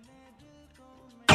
अपने दिल को